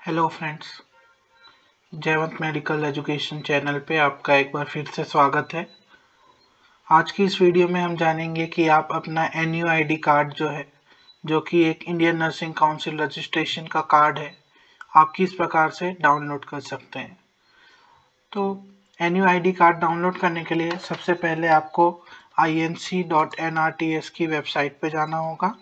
Hello friends Jaywant medical education channel पे आपका एक बार फिर से स्वागत है। आज की इस वीडियो में हम जानेंगे कि आप अपना N U I D card जो है, जो कि एक इंडियन नर्सिंग काउंसिल रजिस्ट्रेशन का कार्ड है, आप किस प्रकार से डाउनलोड कर सकते हैं। तो N U I D card download करने के लिए सबसे पहले आपको I N C dot N R T S की वेबसाइट पे जाना होगा।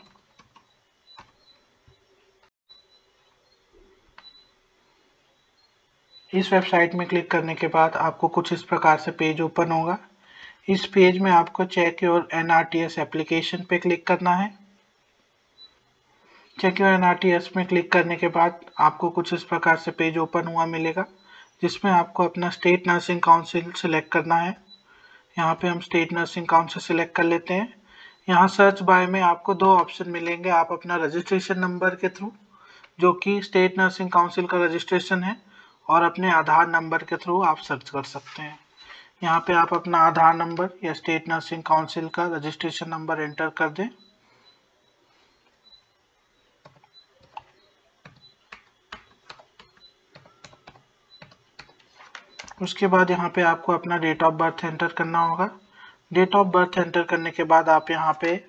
इस वेबसाइट में क्लिक करने के बाद आपको कुछ इस प्रकार से पेज ओपन होगा। इस पेज में आपको check your N R T S application पे क्लिक करना है। Check your N R T S में क्लिक करने के बाद आपको कुछ इस प्रकार से पेज ओपन हुआ मिलेगा, जिसमें आपको अपना स्टेट नर्सिंग काउंसिल सिलेक्ट करना है। यहाँ पे हम स्टेट नर्सिंग काउंसिल सिलेक्ट कर लेते हैं। यहाँ सर्च बाय में आपको दो ऑप्शन मिलेंगे, आप अपना रजिस्ट्रेशन नंबर के थ्रू, जो कि स्टेट नर्सिंग काउंसिल का रजिस्ट्रेशन है और अपने आधार नंबर के थ्रू आप सर्च कर सकते हैं। यहाँ पे आप अपना आधार नंबर या स्टेट नर्सिंग काउंसिल का रजिस्ट्रेशन नंबर एंटर कर दें। उसके बाद यहाँ पे आपको अपना डेट ऑफ़ बर्थ एंटर करना होगा। डेट ऑफ़ बर्थ एंटर करने के बाद आप यहाँ पे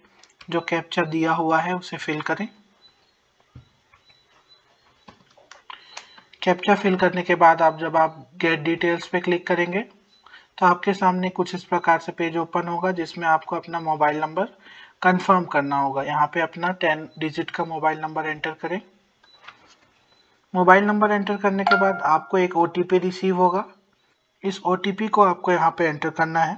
जो कैप्चर दिया हुआ है उसे फिल करें। कैप्चा फिल करने के बाद आप जब आप गेट डिटेल्स पे क्लिक करेंगे तो आपके सामने कुछ इस प्रकार से पेज ओपन होगा जिसमें आपको अपना मोबाइल नंबर कंफर्म करना होगा। यहाँ पे अपना टेन डिजिट का मोबाइल नंबर एंटर करें। मोबाइल नंबर एंटर करने के बाद आपको एक ओटीपी रिसीव होगा। इस ओटीपी को आपको यहाँ पे एंटर करना है।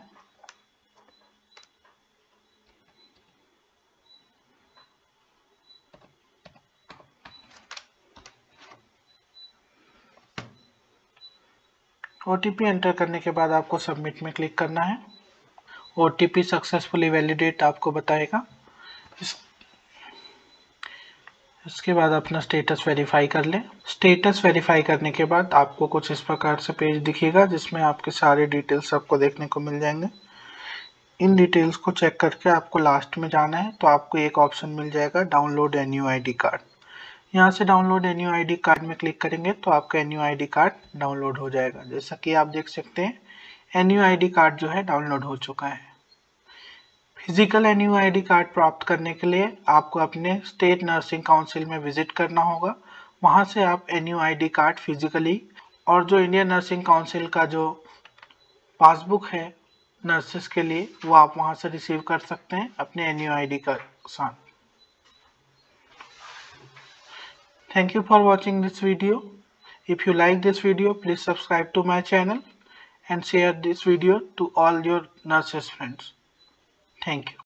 ओटीपी एंटर करने के बाद आपको सबमिट में क्लिक करना है। ओटीपी सक्सेसफुली वैलिडेट आपको बताएगा। इस इसके बाद अपना स्टेटस वेरीफाई कर लें। स्टेटस वेरीफाई करने के बाद आपको कुछ इस प्रकार से पेज दिखेगा, जिसमें आपके सारे डिटेल्स आपको देखने को मिल जाएँगे। इन डिटेल्स को चेक करके आपको लास्ट में जाना है तो आपको एक ऑप्शन मिल जाएगा डाउनलोड एन यू कार्ड यहाँ से डाउनलोड एन यू कार्ड में क्लिक करेंगे तो आपका एन यू कार्ड डाउनलोड हो जाएगा। जैसा कि आप देख सकते हैं एन यू कार्ड जो है डाउनलोड हो चुका है। फ़िज़िकल एन यू कार्ड प्राप्त करने के लिए आपको अपने स्टेट नर्सिंग काउंसिल में विज़िट करना होगा। वहाँ से आप एन यू कार्ड फिजिकली और जो इंडियन नर्सिंग काउंसिल का जो पासबुक है नर्सेस के लिए, वो आप वहाँ से रिसीव कर सकते हैं अपने एन यू का साथ। Thank you for watching this video. If you like this video, please subscribe to my channel and share this video to all your nurses friends. Thank you.